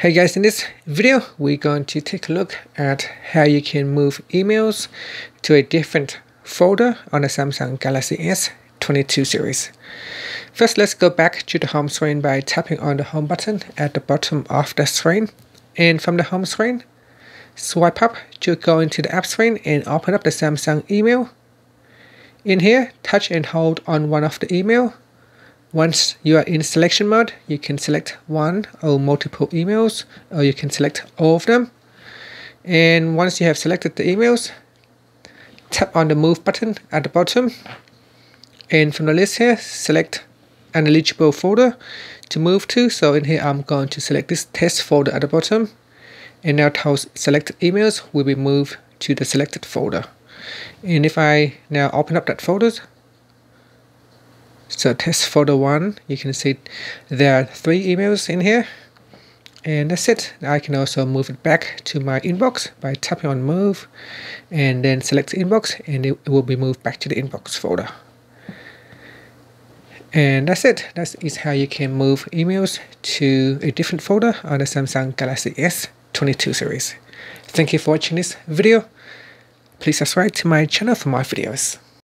Hey guys, in this video, we're going to take a look at how you can move emails to a different folder on the Samsung Galaxy S22 series. First, let's go back to the home screen by tapping on the home button at the bottom of the screen. And from the home screen, swipe up to go into the app screen and open up the Samsung email. In here, touch and hold on one of the email once you are in selection mode, you can select one or multiple emails, or you can select all of them. And once you have selected the emails, tap on the move button at the bottom. And from the list here, select an eligible folder to move to. So in here, I'm going to select this test folder at the bottom. And now those selected emails will be moved to the selected folder. And if I now open up that folder, so test folder one, you can see there are three emails in here. And that's it. I can also move it back to my inbox by tapping on move and then select inbox and it will be moved back to the inbox folder. And that's it. That is how you can move emails to a different folder on the Samsung Galaxy S22 series. Thank you for watching this video. Please subscribe to my channel for more videos.